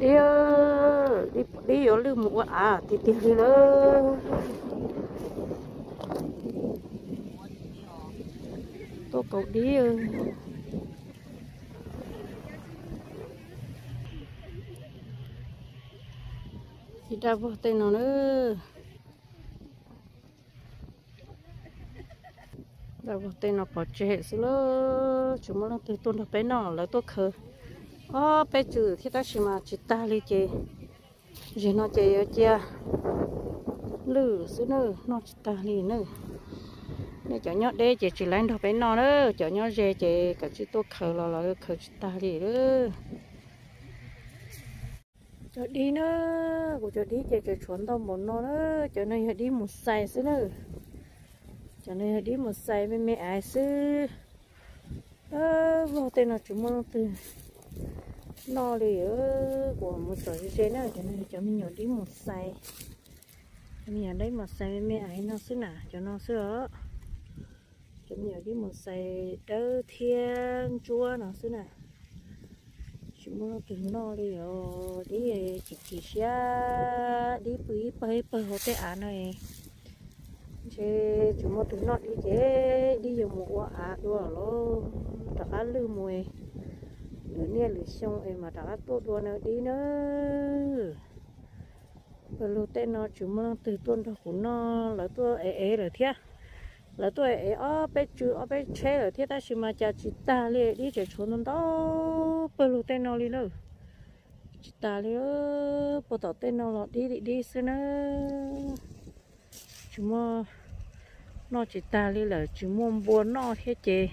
Ờ, đi đi đi ở lưu mũ à thì tiền đi nữa tôi cậu đi ờ. thì ra vô tên nó nữa. Ra vô tên nó bỏ chết rồi chúng nó từ tuần nó bé nó là tôi khờ ô bé chữ khi ta chỉ mà chỉ ta đi chơi chỉ nó chơi ở chia lử xứ nữa nó chỉ ta đi nữa nè cho nhớ đây chỉ chỉ lấy đồ bé nó nữa cho nhớ về chỉ cả chỉ tôi khờ lò lò khờ chỉ ta đi nữa cho đi nữa của cho đi chỉ cho chuẩn tao muốn nó nữa cho này đi một sai xứ nữa cho này đi một sai với mẹ ai xứ ơ, vô tên là chúng nó từ nó đi ở của một số trên nữa, cho nên cho mình nhỏ đi một xay mình ở đấy một xay mẹ ấy, nó xứ nào cho nó xứ ở cho mình nhỏ đi một xay đỡ thiên chua nó xứ nào chúng nó từ nó đi ở đi chỉ chỉ xe đi bưởi bơi bơi hồ tê án này. Chế chúng nó từ nó đi chế đi dùng một quả đua lo tất cả lư mùi lửa nè lửa xong em mà đã tốt đua nào đi nữa và lúc tên nó chúng nó từ tuần đó của nó là tôi ế ế rồi thiệt là tôi ế ở bên chú ở bên chế rồi thiệt ta chỉ mà cha chị ta lê đi chơi trốn nó đó bây lúc tên nó đi nữa chị ta liền bây giờ tên nó là đi đi đi xưa nữa chúng nó nó chỉ ta đi là chúng muốn buồn nó thế chị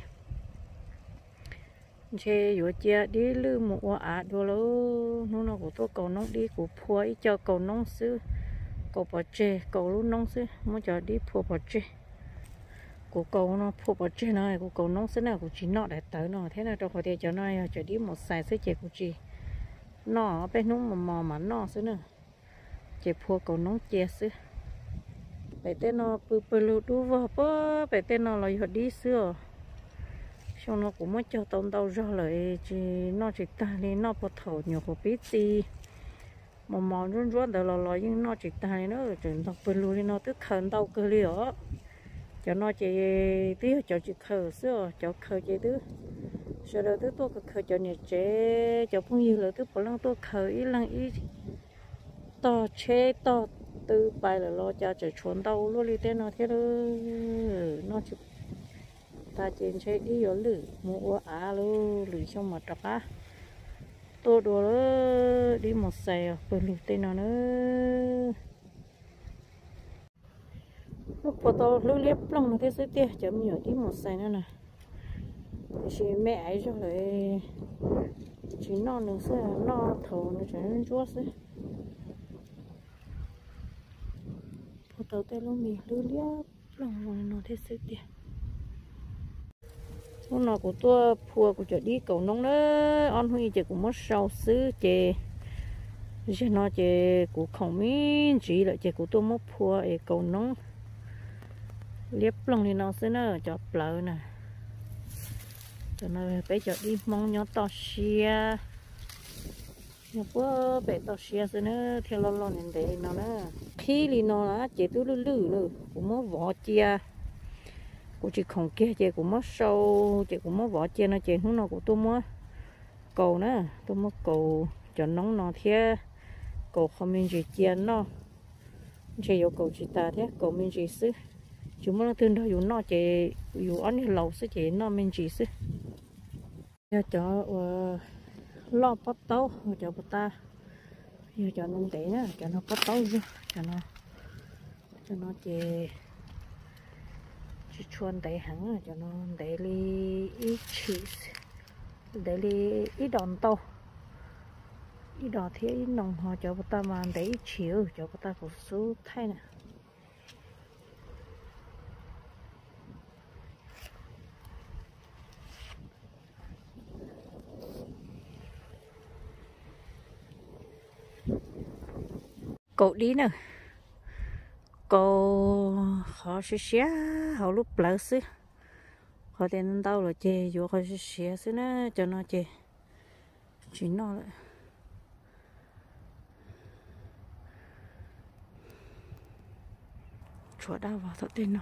chế vừa chia đi lư một quả à đồ lô nó nó của tôi cầu nông đi của phua ấy cho cầu nông sư cầu bò chê cầu lú nông sư muốn cho đi phua bò chê của cầu nó phua bò chê này của cầu nông sư này của chị nọ để tới nó thế nào cho khỏi cho nó, cho đi một xài sư chè của chị nó bên nông mà mò mà nó sư nữa chè phua cầu nông chè sư bé tên nó bự bự lụt đu vò bơ bé tên nó là đi xưa cho nó cũng mới cho tông đâu ra lại chỉ nó chỉ ta đi nó bắt thầu nhiều của biết gì mà mò run run đó là lò nhưng nó chỉ ta đi nó chỉ đọc bên luôn đi nó tức khẩn đâu cơ li đó cho nó chỉ tí cho chỉ khờ xưa cho khờ chỉ thứ sau đó thứ tôi khờ cho nhà chế cho phong như là thứ bỏ lăng tôi khờ ít lăng ít to chế, to từ bài là lo cho chỉ chuẩn đâu luôn đi tên nó thế đó. Nó chỉ ta trên xe đi ở lử, mua á luôn lử xong mà trọc á. Tôi đồ đó, đi một xe, vừa lử tên nó nữa. Lúc bắt đầu lưu liếp lòng nó thế sẽ tiếc chấm nhiều đi một xe nữa nè. Chị mẹ ấy cho lại chị nó nữa sẽ nó thầu nó trở nên chúa sẽ tàu tên luôn mình lưu liếc lòng nó thế sự tiền hôm nào của tôi phua của chợ đi cầu nông đó. On huy chị cũng mất sau xứ chè. Chị nó chè của không miên chỉ là chè của tôi mất phua ở cầu nông. Liếp lòng thì nó sẽ nó cho lỡ nè. Cho nó bây giờ đi mong nhỏ to xia. Nhà bữa bé to xia sẽ nữa theo lo lo nên để nó nè khi thì nó là chị tôi lư lư nữa, cũng mất vỏ chia cũng chỉ không kia, chị cũng mất sâu, chị cũng mất vỏ chia nó chị hướng nó của tôi mất cầu nữa tôi mất cầu cho nóng nó thế cầu không mình chỉ chia nó chỉ yêu cầu chị ta thế cầu mình chỉ xứ. Chúng nó thương đó dùng nó chị dùng ăn lẩu xứ, chị nó mình chỉ xứ. Giờ cho ờ, lo bắt tấu cho bắt ta. Giờ cho nông để nữa cho nó bắt tấu chứ cho nó cho nó chị chỉ chuồn đầy hẳn cho nó đầy đi ít cheese đầy đi ít đòn to ít đòn thế ít nồng họ cho bà ta mà đầy ít chiều cho bà ta có số thay nè cậu đi nè cô họ sẽ xé họ lúc lỡ xứ họ tên nó đâu rồi chê vô họ sẽ xé xứ nó cho nó chê. Chỉ nó lại. Chỗ đâu vào thật tên nó.